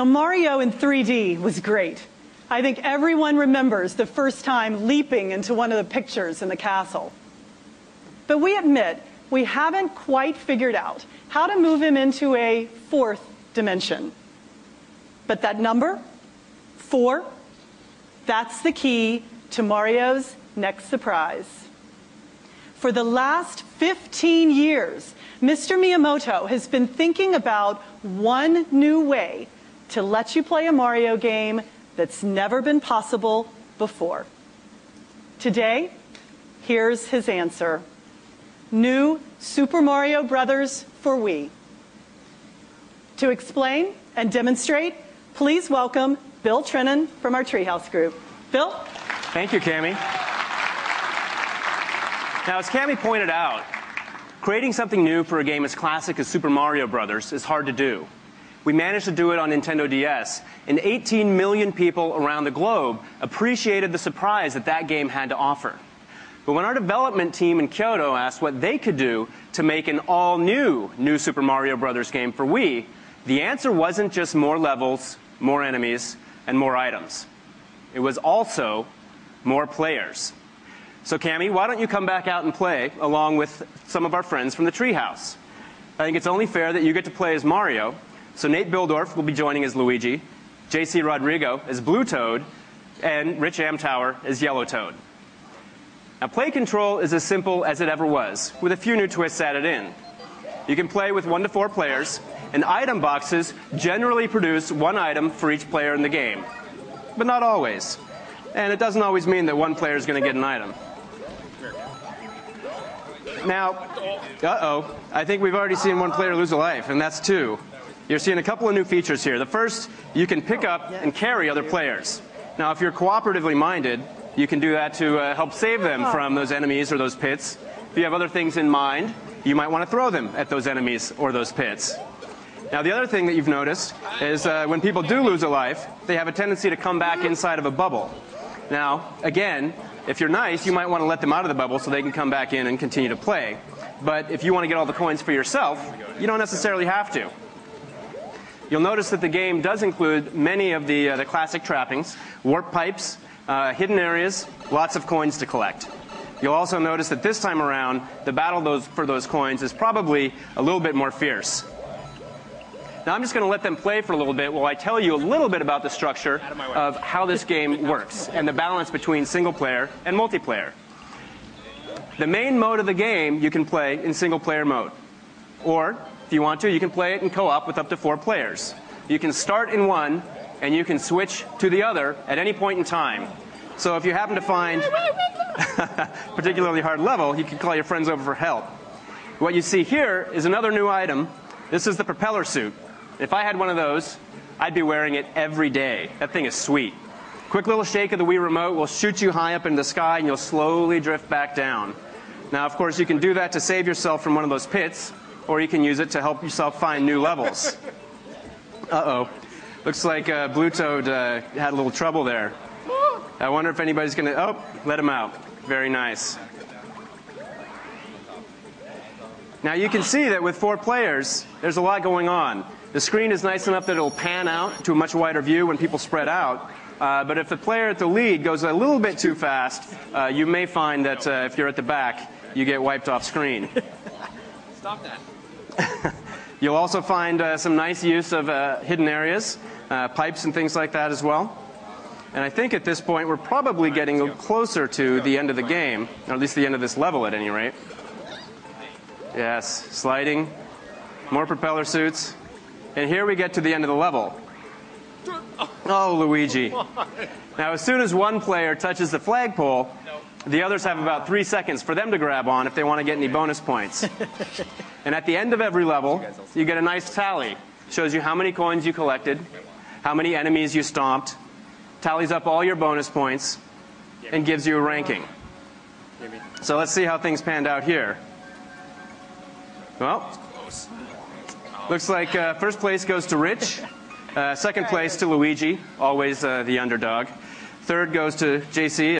Now, Mario in 3D was great. I think everyone remembers the first time leaping into one of the pictures in the castle. But we admit we haven't quite figured out how to move him into a fourth dimension. But that number, four, that's the key to Mario's next surprise. For the last 15 years, Mr. Miyamoto has been thinking about one new way to let you play a Mario game that's never been possible before. Today, here's his answer. New Super Mario Brothers for Wii. To explain and demonstrate, please welcome Bill Trinen from our Treehouse Group. Bill? Thank you, Cammie. Now, as Cammie pointed out, creating something new for a game as classic as Super Mario Brothers is hard to do. We managed to do it on Nintendo DS, and 18 million people around the globe appreciated the surprise that that game had to offer. But when our development team in Kyoto asked what they could do to make an all-new New Super Mario Bros. game for Wii, the answer wasn't just more levels, more enemies, and more items. It was also more players. So, Cammie, why don't you come back out and play along with some of our friends from the Treehouse? I think it's only fair that you get to play as Mario. So, Nate Bihldorff will be joining as Luigi, JC Rodrigo as Blue Toad, and Rich Amtower as Yellow Toad. Now, play control is as simple as it ever was, with a few new twists added in. You can play with one to four players, and item boxes generally produce one item for each player in the game, but not always. And it doesn't always mean that one player is going to get an item. Now, uh-oh, I think we've already seen one player lose a life, and that's two. You're seeing a couple of new features here. The first, you can pick up and carry other players. Now, if you're cooperatively minded, you can do that to uh, help save them from those enemies or those pits. If you have other things in mind, you might want to throw them at those enemies or those pits. Now, the other thing that you've noticed is uh, when people do lose a life, they have a tendency to come back inside of a bubble. Now, again, if you're nice, you might want to let them out of the bubble so they can come back in and continue to play. But if you want to get all the coins for yourself, you don't necessarily have to. You'll notice that the game does include many of the, uh, the classic trappings, warp pipes, uh, hidden areas, lots of coins to collect. You'll also notice that this time around, the battle those, for those coins is probably a little bit more fierce. Now I'm just going to let them play for a little bit while I tell you a little bit about the structure of how this game works and the balance between single player and multiplayer. The main mode of the game you can play in single player mode. Or, if you want to, you can play it in co-op with up to four players. You can start in one and you can switch to the other at any point in time. So if you happen to find a particularly hard level, you can call your friends over for help. What you see here is another new item. This is the propeller suit. If I had one of those, I'd be wearing it every day. That thing is sweet. Quick little shake of the Wii remote will shoot you high up in the sky and you'll slowly drift back down. Now, of course, you can do that to save yourself from one of those pits, or you can use it to help yourself find new levels. Uh-oh. Looks like uh, Blue Toad uh, had a little trouble there. I wonder if anybody's going to... Oh, let him out. Very nice. Now you can see that with four players, there's a lot going on. The screen is nice enough that it'll pan out to a much wider view when people spread out. Uh, but if the player at the lead goes a little bit too fast, uh, you may find that uh, if you're at the back, you get wiped off screen. Stop that. You'll also find uh, some nice use of uh, hidden areas, uh, pipes and things like that as well. And I think at this point we're probably getting closer to the end of the game, or at least the end of this level at any rate. Yes, sliding, more propeller suits. And here we get to the end of the level. Oh, Luigi. Now, as soon as one player touches the flagpole, the others have about three seconds for them to grab on if they want to get any bonus points. and at the end of every level, you get a nice tally. Shows you how many coins you collected, how many enemies you stomped, tallies up all your bonus points, and gives you a ranking. So let's see how things panned out here. Well, Looks like uh, first place goes to Rich. Uh, second place to Luigi, always uh, the underdog. Third goes to JC.